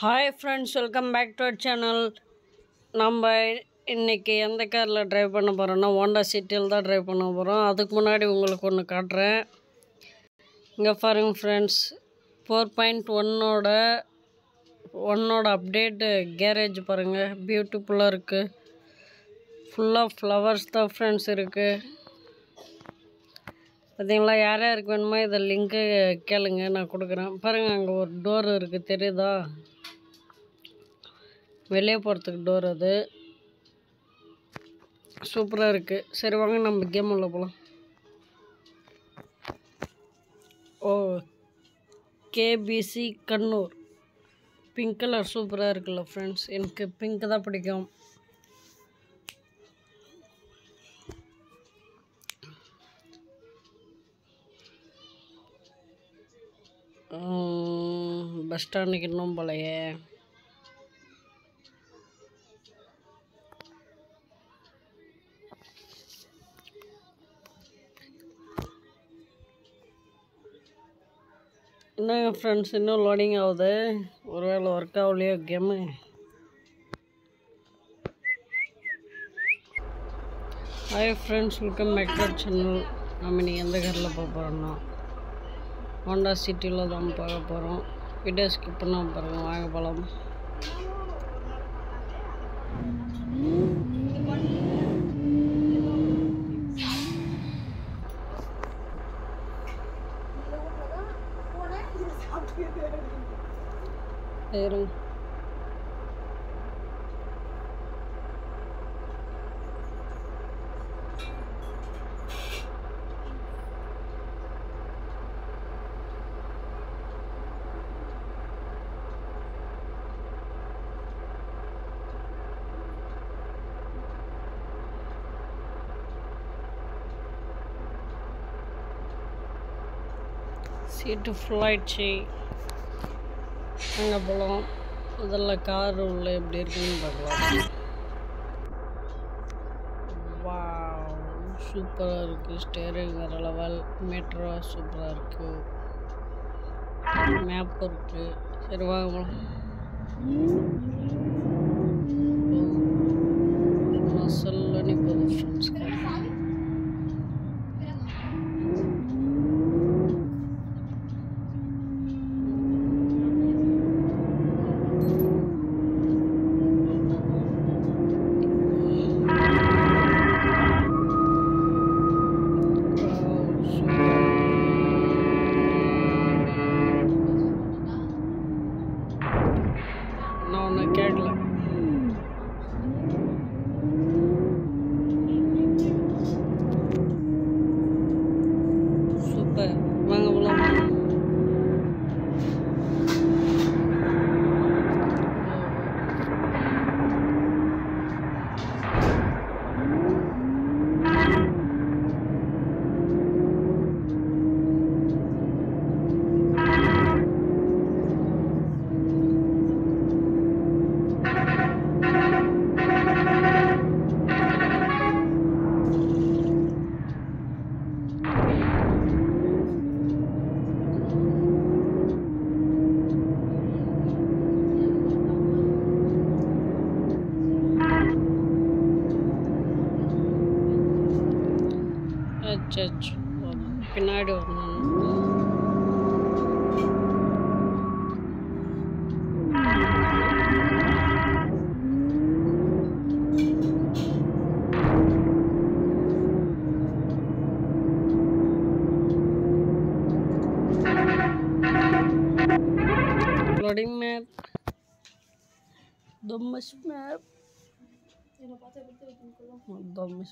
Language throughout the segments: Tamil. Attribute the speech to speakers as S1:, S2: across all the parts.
S1: Hi friends welcome back to our channel நம்ம இன்றைக்கி எந்த காரில் ட்ரைவ் பண்ண போகிறோன்னா ஹோண்டா சிட்டியில் தான் ட்ரைவ் பண்ண போகிறோம் அதுக்கு முன்னாடி உங்களுக்கு ஒன்று காட்டுறேன். இங்கே பாருங்க ஃப்ரெண்ட்ஸ் ஃபோர் பாயிண்ட் ஒன்னோட ஒன்னோட அப்டேட்டு கேரேஜ் பாருங்கள் பியூட்டிஃபுல்லாக இருக்குது ஃபுல்லாக ஃப்ளவர்ஸ் தான் ஃப்ரெண்ட்ஸ் இருக்குது பார்த்தீங்களா யார் யாருக்கு வேணுமோ இதை லிங்க்கு கேளுங்க நான் கொடுக்குறேன். பாருங்கள் அங்கே ஒரு டோர் இருக்குது தெரியுதா? வெளியே போகிறதுக்கு டோர் அது. சூப்பராக இருக்குது சரி வாங்க நம்ம கேம் உள்ள போகலாம் ஓ கேபிசி கண்ணூர் பிங்க் கலர் சூப்பராக இருக்குல்ல ஃப்ரெண்ட்ஸ் எனக்கு பிங்க் தான் பிடிக்கும். பஸ் ஸ்டாண்டுக்கு இன்னும் போலையே. என்னங்க ஃப்ரெண்ட்ஸ் இன்னும் லோடிங் ஆகுது. ஒருவேளை work ஆகலையோ game hi friends welcome back to channel நம்ம இன்னைக்கு எந்த கரில் போக போகிறோம்னா ஹோண்டா சிட்டியில் தான் பார்க்க போகிறோம். வீடியோ ஸ்கிப் பண்ணாம பாருங்க வாங்க போகலாம். இருங்க சீட்டு ஃபுல்லாகிடுச்சு அங்கே போகலாம் முதல்ல கார் உள்ள எப்படி இருக்குன்னு பார்க்கலாம். வா சூப்பராக இருக்குது ஸ்டேரிங் வேறு லெவல் மீட்டரா சூப்பராக இருக்குது மேப் இருக்குது சரி வாங்க போகலாம் சொல்லி போகுது ஃப்ரெண்ட்ஸ் அச்சோ பின்னாடி வரணும் loading map domus map domus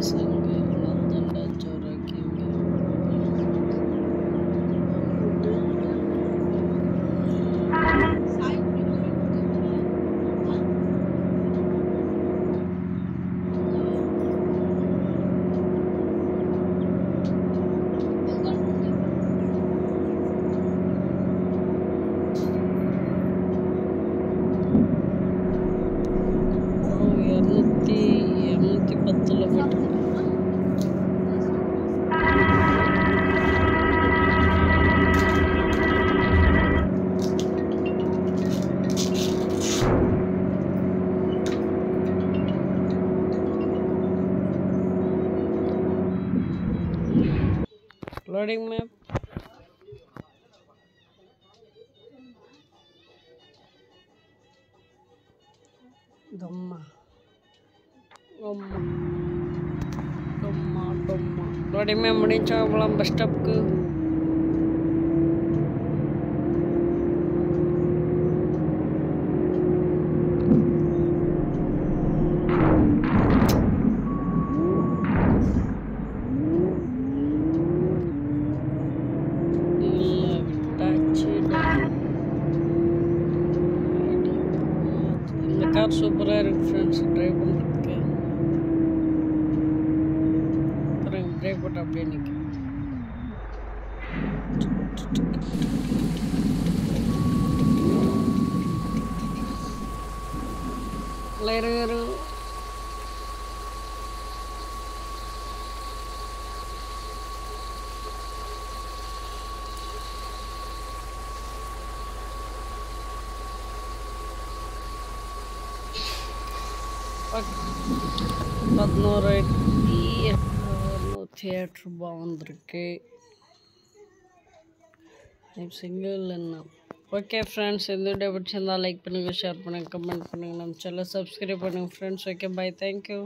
S1: Johnson. Loading map தொம்மா தொம்மா டொம்மா டொம்மா லோடிங் மேப் முடிஞ்சா போகலாம் பஸ் ஸ்டாப்க்கு இல்லை விட்டாச்சுடா இந்த கார் சூப்பராக இருக்குது ஃப்ரெண்ட்ஸ் ட்ரைவ் பண்ணுறதுக்கு அப்புறம் பிரேக் போட்டு அப்படியே நிற்கும் இரு பதினோராயிரத்தி எட்நூற்றி தியேட்டர் ரூபா வந்திருக்கு. சிங்கிள் என்ன? ஓகே ஃப்ரெண்ட்ஸ் எந்த வீடியோ பிடிச்சிருந்தால் லைக் பண்ணுங்கள் ஷேர் பண்ணுங்கள் கமெண்ட் பண்ணுங்கள் நம்ம சேனல் சப்ஸ்கிரைப் பண்ணுங்கள் friends okay bye thank you